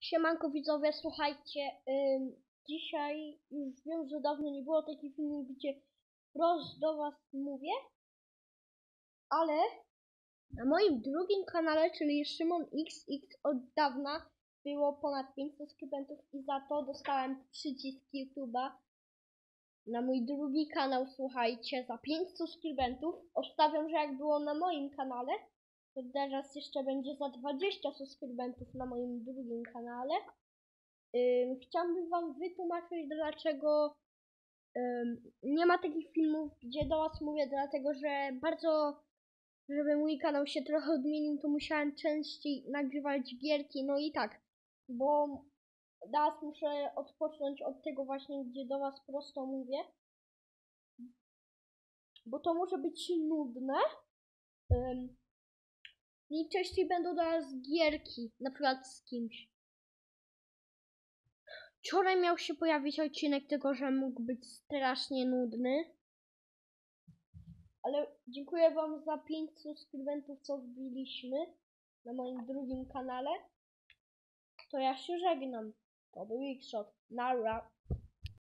Siemanko widzowie, słuchajcie, dzisiaj już wiem, że dawno nie było takich filmów, gdzie wprost do was mówię, ale na moim drugim kanale, czyli Szymon XX od dawna było ponad 5 subskrybentów i za to dostałem przycisk YouTube'a na mój drugi kanał, słuchajcie, za 5 subskrybentów. Obstawiam, że jak było na moim kanale, teraz jeszcze będzie za 20 subskrybentów na moim drugim kanale. Ym, chciałabym Wam wytłumaczyć, dlaczego nie ma takich filmów, gdzie do Was mówię, dlatego że bardzo, żeby mój kanał się trochę odmienił, to musiałem częściej nagrywać gierki, no i tak, bo teraz muszę odpocząć od tego właśnie, gdzie do Was prosto mówię, bo to może być nudne. I częściej będą nas gierki, na przykład z kimś. Wczoraj miał się pojawić odcinek tego, że mógł być strasznie nudny. Ale dziękuję Wam za 5 subskrybentów, co wbiliśmy na moim drugim kanale. To ja się żegnam. To był X-Shot. Nara.